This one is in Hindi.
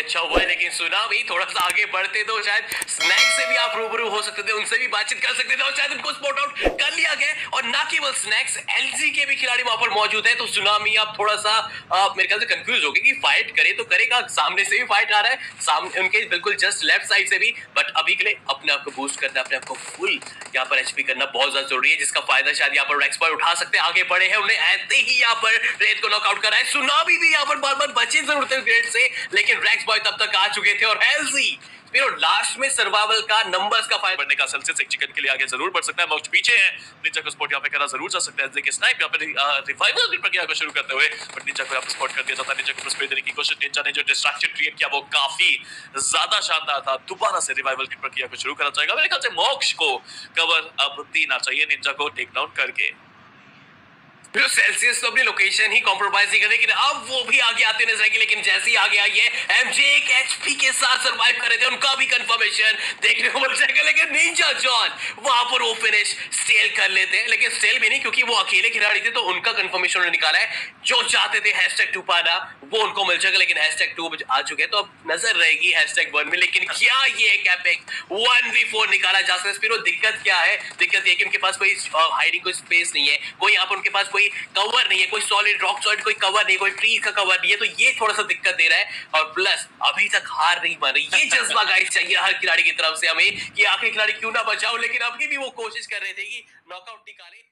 अच्छा हुआ है लेकिन सुना भी थोड़ा सा आगे बढ़ते तो शायद स्नैक से भी आप रूबरू हो सकते थे उनसे भी बातचीत कर सकते थे और शायद उनको स्पॉट आउट कर लिया गया और ना केवल स्नैक्स एलजी के भी खिलाड़ी वहाँ पर मौजूद है तो सुनामी आप थोड़ा सा आ, मेरे ख्याल से कंफ्यूज हो गए कि फाइट करे तो करेगा सामने से भी फाइट आ रहा है सामने उनके बिल्कुल जस्ट लेफ़्ट साइड से भी बट अभी के लिए अपने आप को बूस्ट करना अपने आप को फुल यहाँ पर एचपी करना बहुत ज़्यादा ज़रूरी है जिसका फ़ायदा शायद यहाँ पर रेक्स पर उठा सकते हैं आगे बढ़े हैं उन्हें ऐसे ही यहाँ पर रेड को नॉकआउट करा है। सुनामी भी यहाँ पर बार बार बचे ज़रूर थे ग्रेड से लेकिन रेक्स बॉय तब तक आ चुके थे और फिर लास्ट में सर्वाइवल का नंबर्स का फ़ायदा बढ़ने का सेल्सियस एक चिकन के लिए आगे ज़रूर बढ़ सकता है। मौज पीछे है। निंजा को स्पॉट यहाँ पे करना ज़रूर जा सकता है। देखिए स्नाइप यहाँ पे रिवाइवल की प्रक्रिया को शुरू करते हुए। बट निंजा को यहाँ पे स्पॉट कर दिया जाता है। निंजा को स्प्रे देने की कोशिश। निंजा ने जो डिस्ट्रैक्शन क्रिएट किया, वो काफ़ी ज़्यादा शानदार था। दोबारा से रिवाइवल की प्रक्रिया को शुरू करना चाहेगा। मेरे ख्याल से मोक्ष को कवर अब देना चाहिए। निंजा को टेक डाउन करके। फिर सेल्सियस तो अपनी लोकेशन ही कॉम्प्रोमाइज नहीं कर लेकिन अब वो भी आगे आते नज़र आएँगे लेकिन जैसे ही आगे आई है एमजे एक एचपी के साथ सरवाइव कर रहे थे, उनका भी कंफर्मेशन देखने को मिल जाएगा। लेकिन निंजा जॉन वहाँ पर वो फिनिश सेल कर लेते हैं। लेकिन सेल भी नहीं, क्योंकि वो अकेले खिलाड़ी थे तो उनका कंफर्मेशन निकाला है। जो चाहते थे हैशटैग टू पाना वो उनको मिल जाएगा, लेकिन हैशटैग टू आ चुके हैं तो अब नज़र रहेगी हैशटैग वन में, लेकिन क्या ये कैपिक वन वी फोर निकाला जा सकता है? फिर दिक्कत क्या है? दिक्कत ये कि उनके पास कोई हाइडिंग कोई स्पेस नहीं है, कोई यहाँ पर उनके पास कोई कवर नहीं है, कोई सॉलिड रॉक सॉलिड कोई कवर नहीं कोई ट्री का कवर नहीं है तो ये थोड़ा सा दिक्कत दे रहा है, और प्लस अभी तक हार नहीं मान। रही ये जज्बा गाइस चाहिए हर खिलाड़ी की तरफ़ से हमें, कि आखिरी खिलाड़ी क्यों ना बचाओ, लेकिन अभी भी वो कोशिश कर रहे थे कि नॉकआउट निकाले।